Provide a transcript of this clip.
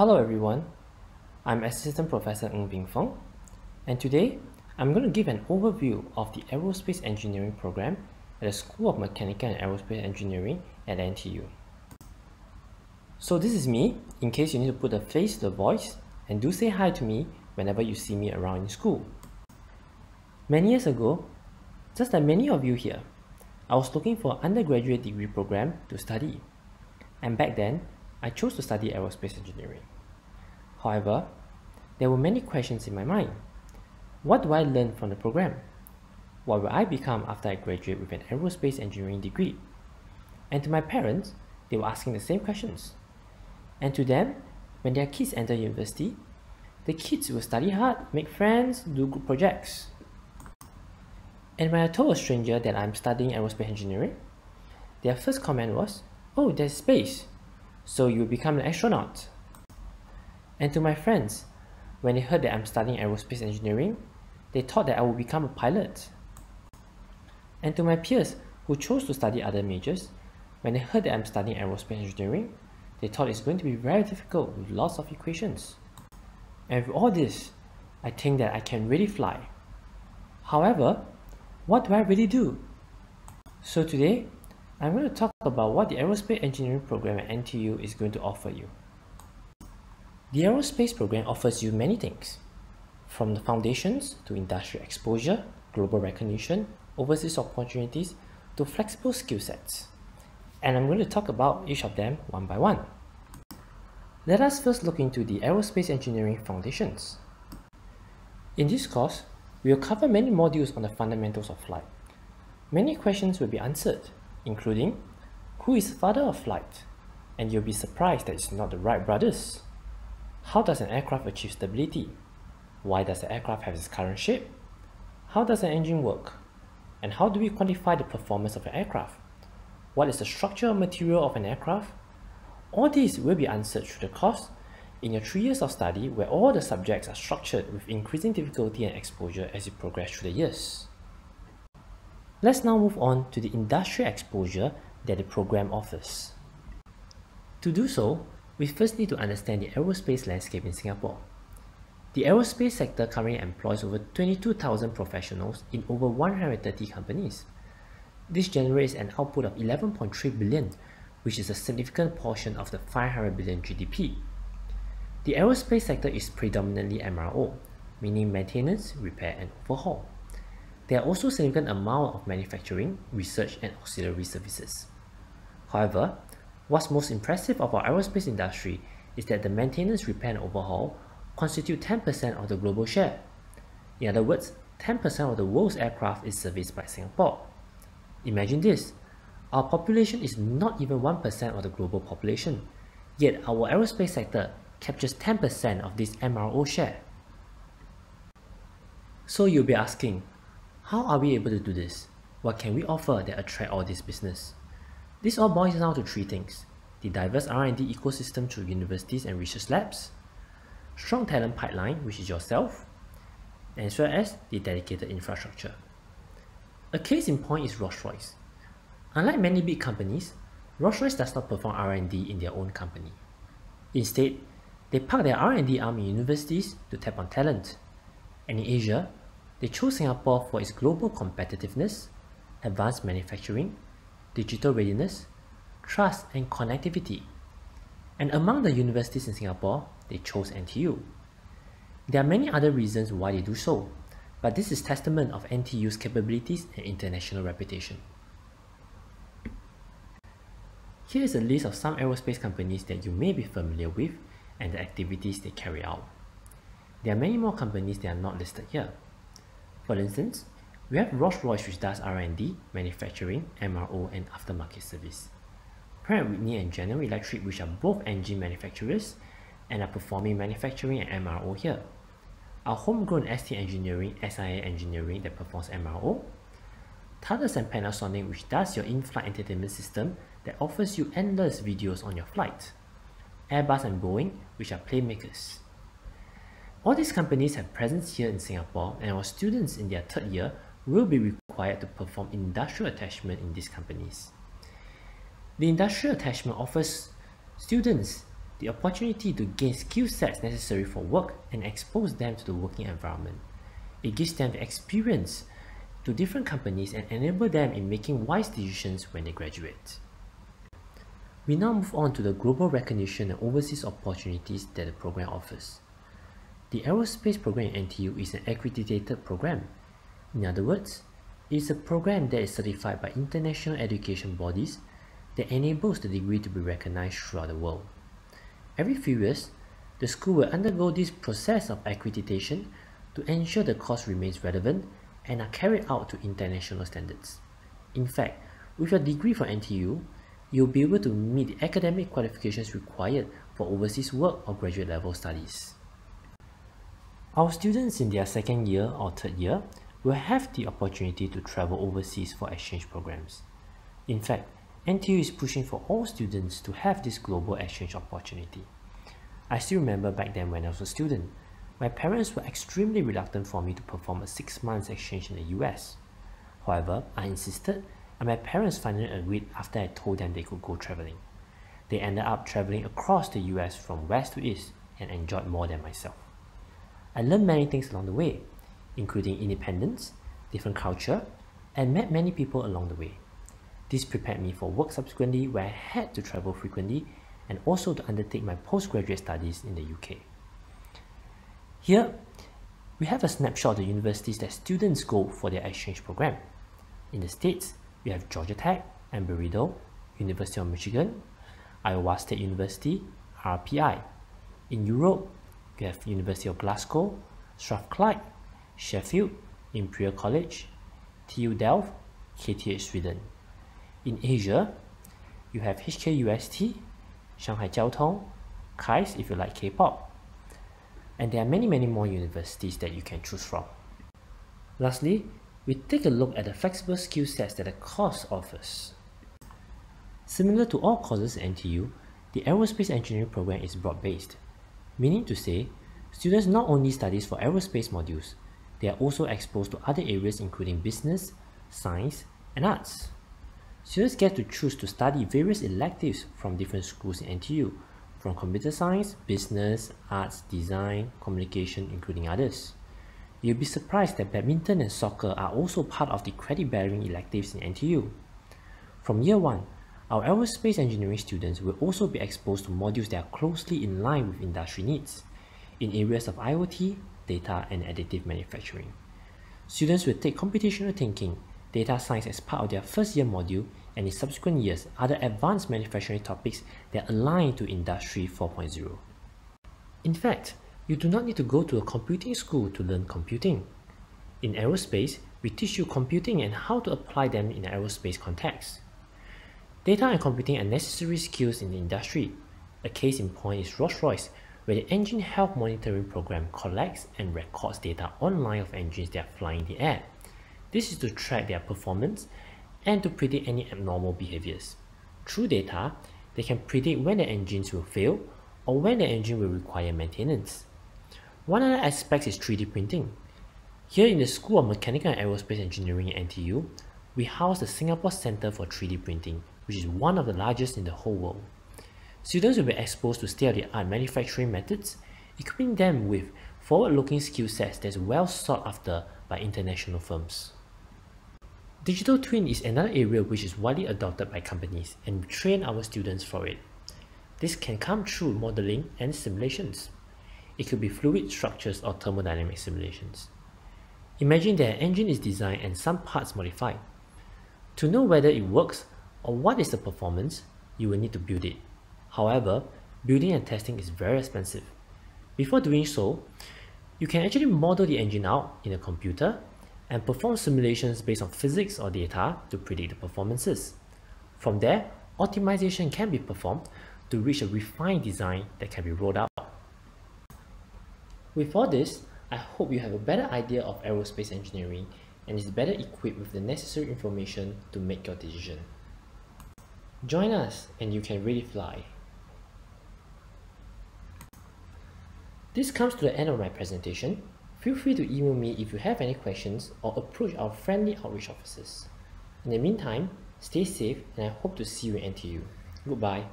Hello everyone, I'm Assistant Professor Ng Bing Feng, and today I'm going to give an overview of the Aerospace Engineering program at the School of Mechanical and Aerospace Engineering at NTU. So this is me, in case you need to put a face to the voice, and do say hi to me whenever you see me around in school. Many years ago, just like many of you here, I was looking for an undergraduate degree program to study. And back then, I chose to study aerospace engineering. However, there were many questions in my mind. What do I learn from the program? What will I become after I graduate with an aerospace engineering degree? And to my parents, they were asking the same questions. And to them, when their kids enter university, the kids will study hard, make friends, do group projects. And when I told a stranger that I'm studying aerospace engineering, their first comment was, Oh, there's space so you'll become an astronaut. And to my friends, when they heard that I'm studying aerospace engineering, they thought that I would become a pilot. And to my peers who chose to study other majors, when they heard that I'm studying aerospace engineering, they thought it's going to be very difficult with lots of equations. And with all this, I think that I can really fly. However, what do I really do? So today, I'm going to talk about what the Aerospace Engineering program at NTU is going to offer you. The Aerospace program offers you many things, from the foundations to industrial exposure, global recognition, overseas opportunities, to flexible skill sets. And I'm going to talk about each of them one by one. Let us first look into the Aerospace Engineering Foundations. In this course, we will cover many modules on the fundamentals of flight. Many questions will be answered including who is the father of flight? And you'll be surprised that it's not the Wright brothers. How does an aircraft achieve stability? Why does the aircraft have its current shape? How does an engine work? And how do we quantify the performance of an aircraft? What is the structural material of an aircraft? All these will be answered through the course in your three years of study where all the subjects are structured with increasing difficulty and exposure as you progress through the years. Let's now move on to the industrial exposure that the program offers. To do so, we first need to understand the aerospace landscape in Singapore. The aerospace sector currently employs over 22,000 professionals in over 130 companies. This generates an output of 11.3 billion, which is a significant portion of the 500 billion GDP. The aerospace sector is predominantly MRO, meaning maintenance, repair and overhaul. There are also significant amount of manufacturing, research and auxiliary services. However, what's most impressive of our aerospace industry is that the maintenance, repair and overhaul constitute 10% of the global share. In other words, 10% of the world's aircraft is serviced by Singapore. Imagine this, our population is not even 1% of the global population, yet our aerospace sector captures 10% of this MRO share. So you'll be asking, how are we able to do this? What can we offer that attract all this business? This all boils down to three things. The diverse R&D ecosystem through universities and research labs, strong talent pipeline, which is yourself, as well as the dedicated infrastructure. A case in point is Rolls-Royce. Unlike many big companies, Rolls-Royce does not perform R&D in their own company. Instead, they park their R&D arm in universities to tap on talent. And in Asia, they chose Singapore for its global competitiveness, advanced manufacturing, digital readiness, trust and connectivity. And among the universities in Singapore, they chose NTU. There are many other reasons why they do so, but this is testament of NTU's capabilities and international reputation. Here is a list of some aerospace companies that you may be familiar with and the activities they carry out. There are many more companies that are not listed here. For instance, we have Rolls-Royce which does R&D, manufacturing, MRO and aftermarket service. Pratt Whitney and General Electric which are both engine manufacturers and are performing manufacturing and MRO here. Our homegrown ST Engineering, SIA Engineering that performs MRO. Thales and Panasonic which does your in-flight entertainment system that offers you endless videos on your flight. Airbus and Boeing which are playmakers. All these companies have presence here in Singapore and our students in their third year will be required to perform industrial attachment in these companies. The industrial attachment offers students the opportunity to gain skill sets necessary for work and expose them to the working environment. It gives them the experience to different companies and enable them in making wise decisions when they graduate. We now move on to the global recognition and overseas opportunities that the program offers. The aerospace program in NTU is an accredited program. In other words, it is a program that is certified by international education bodies that enables the degree to be recognized throughout the world. Every few years, the school will undergo this process of accreditation to ensure the course remains relevant and are carried out to international standards. In fact, with your degree from NTU, you'll be able to meet the academic qualifications required for overseas work or graduate level studies. Our students in their second year or third year will have the opportunity to travel overseas for exchange programs. In fact, NTU is pushing for all students to have this global exchange opportunity. I still remember back then when I was a student, my parents were extremely reluctant for me to perform a 6 months exchange in the US. However, I insisted and my parents finally agreed after I told them they could go traveling. They ended up traveling across the US from west to east and enjoyed more than myself. I learned many things along the way, including independence, different culture, and met many people along the way. This prepared me for work subsequently where I had to travel frequently and also to undertake my postgraduate studies in the UK. Here, we have a snapshot of the universities that students go for their exchange program. In the States, we have Georgia Tech, Embry-Riddle, University of Michigan, Iowa State University, RPI. In Europe, we have University of Glasgow, Strathclyde, Sheffield, Imperial College, TU Delft, KTH Sweden. In Asia, you have HKUST, Shanghai Jiao Tong, KAIST if you like K-pop. And there are many many more universities that you can choose from. Lastly, we take a look at the flexible skill sets that the course offers. Similar to all courses at NTU, the aerospace engineering program is broad-based, meaning to say, students not only study for aerospace modules, they are also exposed to other areas including business, science, and arts. Students get to choose to study various electives from different schools in NTU, from computer science, business, arts, design, communication, including others. You'll be surprised that badminton and soccer are also part of the credit-bearing electives in NTU. From year 1, our aerospace engineering students will also be exposed to modules that are closely in line with industry needs in areas of IoT, data, and additive manufacturing. Students will take computational thinking, data science as part of their first year module and in subsequent years other advanced manufacturing topics that align to Industry 4.0. In fact, you do not need to go to a computing school to learn computing. In aerospace, we teach you computing and how to apply them in aerospace context. Data and computing are necessary skills in the industry. A case in point is Rolls-Royce, where the engine health monitoring program collects and records data online of engines that are flying in the air. This is to track their performance and to predict any abnormal behaviors. Through data, they can predict when the engines will fail or when the engine will require maintenance. One other aspect is 3D printing. Here in the School of Mechanical and Aerospace Engineering at NTU, we house the Singapore Center for 3D Printing, which is one of the largest in the whole world. Students will be exposed to state-of-the-art manufacturing methods, equipping them with forward-looking skill sets that is well sought after by international firms. Digital twin is another area which is widely adopted by companies and we train our students for it. This can come through modeling and simulations. It could be fluid structures or thermodynamic simulations. Imagine that an engine is designed and some parts modified. To know whether it works or what is the performance, you will need to build it. However, building and testing is very expensive. Before doing so, you can actually model the engine out in a computer and perform simulations based on physics or data to predict the performances. From there, optimization can be performed to reach a refined design that can be rolled out with all this, I hope you have a better idea of aerospace engineering and is better equipped with the necessary information to make your decision. Join us and you can really fly. This comes to the end of my presentation. Feel free to email me if you have any questions or approach our friendly outreach officers. In the meantime, stay safe and I hope to see you in NTU. Goodbye.